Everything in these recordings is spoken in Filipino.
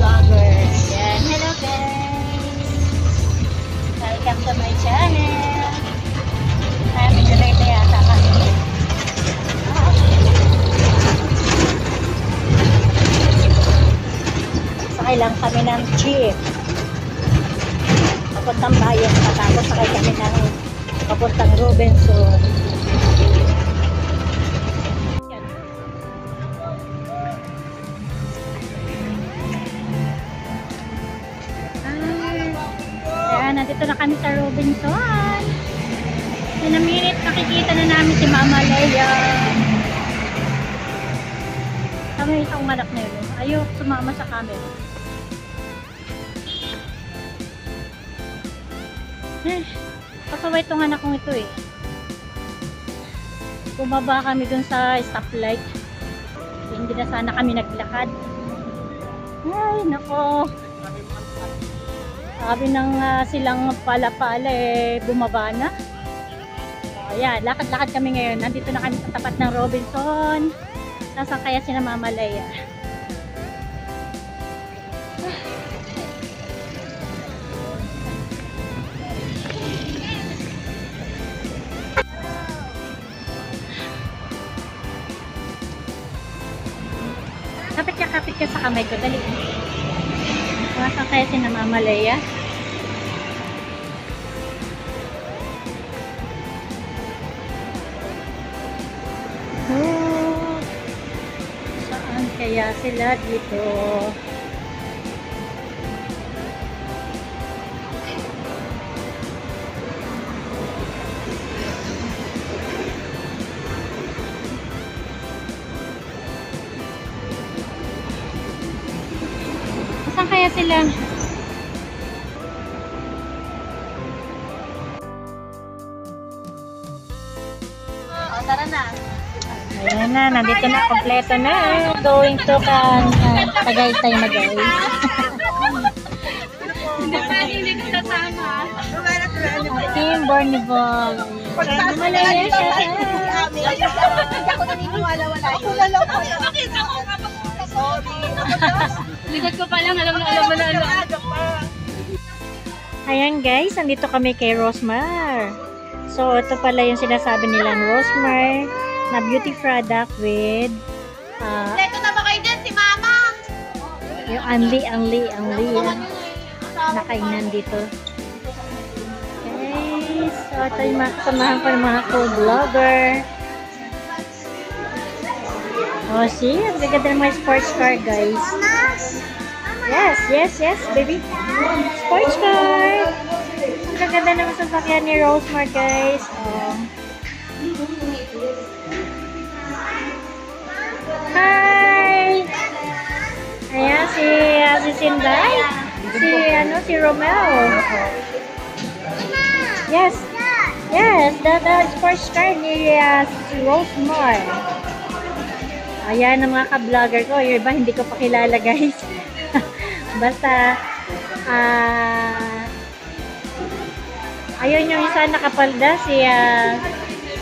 vloggers. Ayan, hello guys! Welcome to my channel! Ng jeep. Papuntang bayan, patapos sakay kami ng papuntang Robinson. Ah, nandito na kami sa Robinson. In a minute, makikita na namin si Mama Leia. Kami isang anak na yun. Ayaw sumama sa camera. Eh, Pasaway itong anak kong ito eh. Bumaba kami dun sa stoplight. Hindi na sana kami naglakad. Ay, nako. Sabi ng ah, silang pala-pala eh, bumaba na. O, ayan, lakad-lakad kami ngayon. Nandito na kami sa tapat ng Robinson. Nasaan kaya si Mama Leia? Kapit ka, kapit ka sa kamay ko. Dali. Nasaan kaya si na Mama Leia? Oh, saan kaya sila dito? Kaya sila? O, tara na. Ayan na, nandito na, kompleto na. Going to kan uh, Tagaytay na guys. Hindi pa, hindi ko kasama. Team Bornibol. Malaya siya. Hindi ako naniniwala wala. Ako na lang po. Nakita ko nga Sorry. Likod ko pa lang, alam na alam na alam. Ayan guys, nandito kami kay Rosmar. So, ito pala yung sinasabi nilang Rosmar na beauty product with uh, Ito na ba kayo dyan, si Mama? yung Anli, Anli, Anli yan. Nakainan dito. Guys, so ito yung mga kasamahan ko ng mga co-vlogger. Oh, see? Ang gaganda ng mga sports car, guys. Yes, yes, yes, baby. Sports car! Ang gaganda ng sasakyan ni Rosemar, guys. Oh. Hi! Ayan, si, uh, si Sinday. Si, ano, si Romel. Yes. Yes, the, the sports car ni uh, si Rosemar. Ayan ang mga ka-vlogger ko. Yung iba, hindi ko pa kilala, guys. Basta, ah, ayun yung isa nakapalda, si, ah,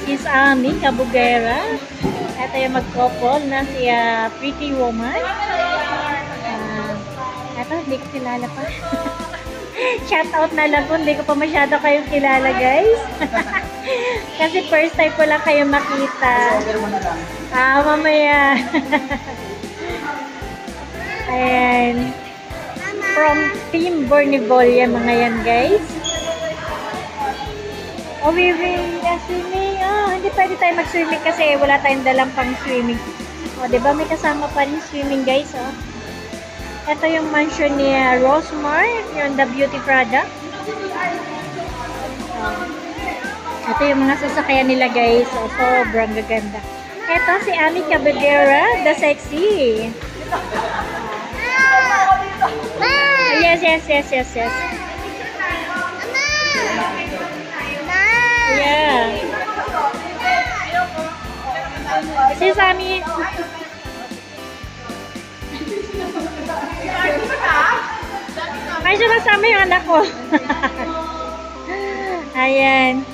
Miss Ami Cabugera. Ito yung mag-couple na si ah, Pretty Woman. Ah, ito, hindi ko kilala pa. Shout out na lang kung hindi ko pa masyado kayong kilala, guys. Kasi first time ko lang kayo makita. Ah, mamaya. Ayan. From Team Bornivolia, mga yan, guys. Oh, we will swimming. Oh, hindi pwede tayo mag-swimming kasi wala tayong dalang pang swimming. Oh, 'di ba may kasama pa rin swimming, guys, oh. Ito yung mansion ni uh, Rosemar, yung the beauty product. Ito yung mga sasakyan nila, guys. Oh, sobrang gaganda. Ito si Ami Caballera, the sexy. Yes, yes, yes, yes, yes. Yeah. Si Sammy. Ay, sumasama yung anak ko. Ayan.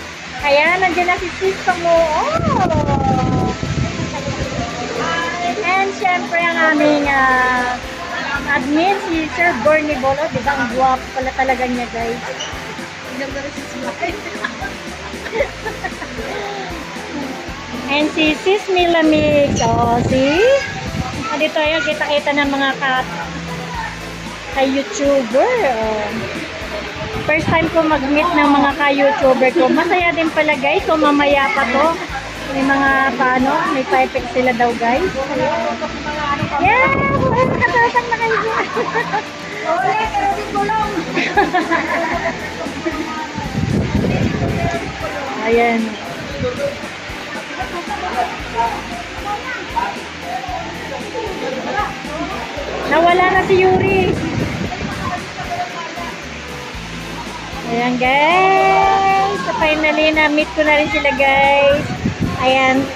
Ayan, nandiyan na si Sisto mo. Oh! And syempre ang aming ah, admin, si Sir Bernie Bolo. Di ba? Ang guwapo pala talaga niya, guys. And si Sis Milamig. Oh, see? Ah, dito yung kita-kita ng mga ka ka-YouTuber. Oh. First time ko mag-meet ng mga ka-YouTuber ko. Masaya din pala guys. So mamaya pa to. May mga paano, may pa-effect sila daw guys. Yeah! Nakatasan na kayo dyan. Ayan. Nawala na si Yuri. Ayan guys. So finally na-meet ko na rin sila guys. Ayan.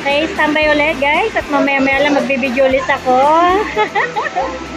Okay, standby ulit guys. At mamaya maya lang magbibideo ulit ako.